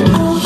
Oh,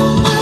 Oh,